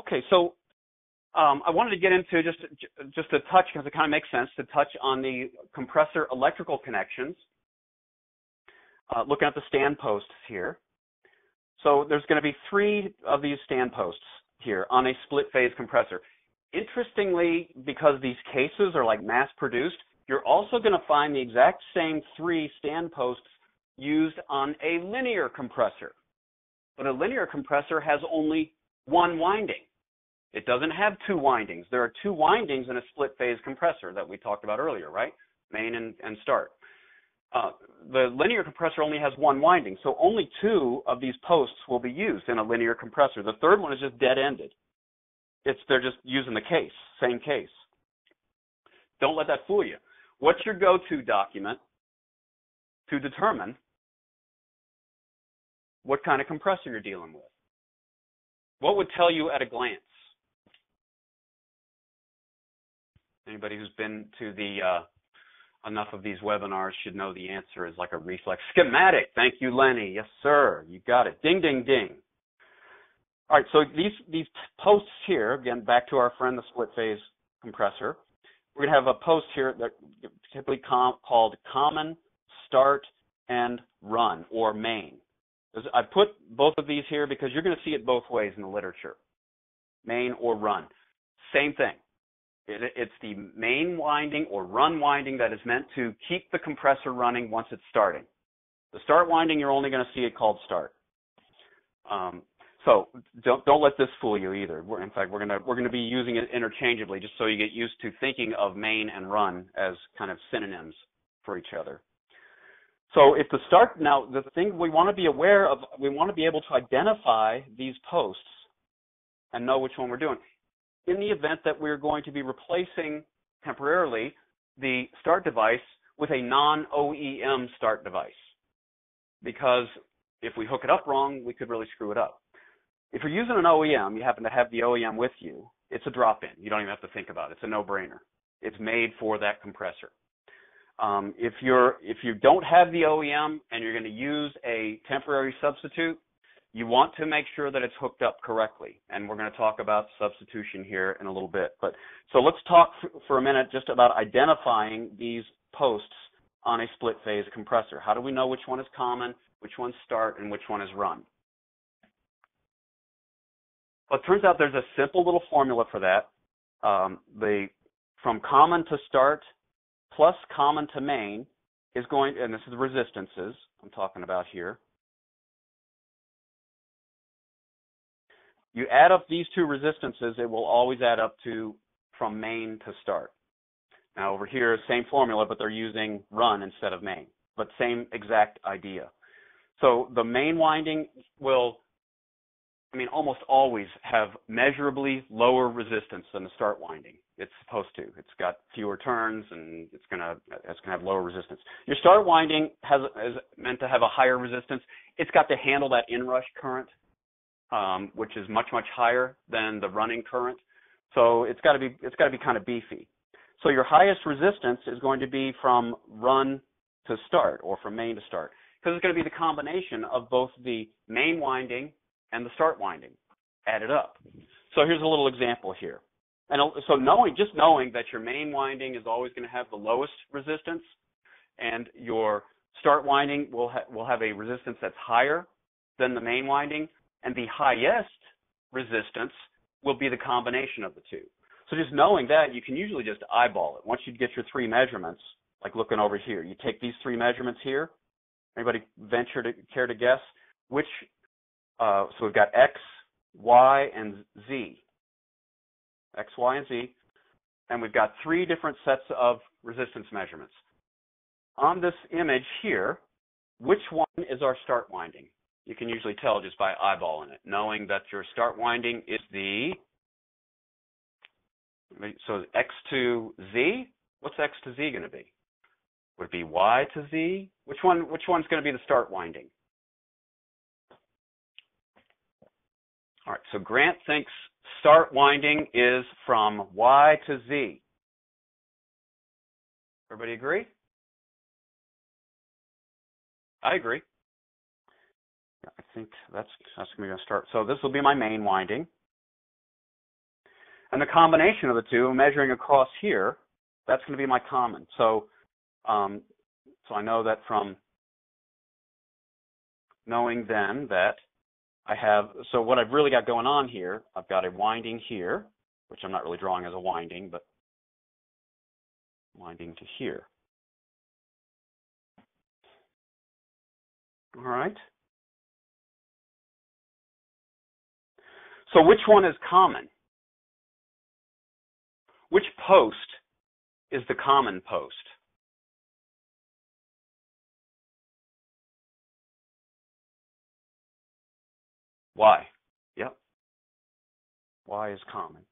Okay, so um, I wanted to get into just just a touch because it kind of makes sense to touch on the compressor electrical connections. Uh, looking at the stand posts here. So there's going to be three of these stand posts here on a split phase compressor. Interestingly, because these cases are like mass produced, you're also going to find the exact same three stand posts used on a linear compressor. But a linear compressor has only one winding. It doesn't have two windings. There are two windings in a split phase compressor that we talked about earlier, right? Main and, and start. Uh, the linear compressor only has one winding, so only two of these posts will be used in a linear compressor. The third one is just dead-ended. It's they're just using the case, same case. Don't let that fool you. What's your go-to document to determine what kind of compressor you're dealing with? What would tell you at a glance? Anybody who's been to the uh, enough of these webinars should know the answer is like a reflex schematic. Thank you, Lenny. Yes, sir. You got it. Ding, ding, ding. All right. So these these posts here, again, back to our friend the split phase compressor. We're to have a post here that typically com- called common, start, and run or main. I put both of these here because you're going to see it both ways in the literature, main or run. Same thing. It, it's the main winding or run winding that is meant to keep the compressor running once it's starting. The start winding, you're only going to see it called start. Um, so don't don't let this fool you either. We're, in fact, we're gonna we're gonna be using it interchangeably, just so you get used to thinking of main and run as kind of synonyms for each other. So if the start now, the thing we want to be aware of, we want to be able to identify these posts and know which one we're doing in the event that we're going to be replacing temporarily the start device with a non-OEM start device. Because if we hook it up wrong, we could really screw it up. If you're using an OEM, you happen to have the OEM with you, it's a drop-in. You don't even have to think about it. It's a no-brainer. It's made for that compressor. Um, if you're if you don't have the OEM and you're going to use a temporary substitute, you want to make sure that it's hooked up correctly. And we're going to talk about substitution here in a little bit. But so let's talk for a minute just about identifying these posts on a split phase compressor. How do we know which one is common, which one's start, and which one is run? Well, it turns out there's a simple little formula for that. Um, the from common to start plus common to main is going, and this is resistances I'm talking about here, You add up these two resistances, it will always add up to from main to start. Now over here, same formula, but they're using run instead of main, but same exact idea. So the main winding will, I mean, almost always have measurably lower resistance than the start winding. It's supposed to. It's got fewer turns and it's gonna it's gonna have lower resistance. Your start winding has is meant to have a higher resistance. It's got to handle that inrush current um, which is much much higher than the running current. So it's got to be it's got to be kind of beefy. So your highest resistance is going to be from run to start or from main to start because it's going to be the combination of both the main winding and the start winding added up. So here's a little example here. And so knowing just knowing that your main winding is always going to have the lowest resistance and your start winding will ha- will have a resistance that's higher than the main winding and the highest resistance will be the combination of the two. So just knowing that, you can usually just eyeball it. Once you get your three measurements, like looking over here, you take these three measurements here. Anybody venture to care to guess which? Uh, so we've got X, Y, and Z. X, Y, and Z. And we've got three different sets of resistance measurements. On this image here, which one is our start winding? You can usually tell just by eyeballing it, knowing that your start winding is the so x to z. What's x to z going to be? Would it be y to z? Which one? Which one's going to be the start winding? All right. So Grant thinks start winding is from y to z. Everybody agree? I agree. I think that's that's going to start. So this will be my main winding. And the combination of the two, measuring across here, that's going to be my common. So, um, so I know that from knowing then that I have, so what I've really got going on here, I've got a winding here, which I'm not really drawing as a winding, but winding to here. All right. So which one is common? Which post is the common post? Y. Yep. Y is common.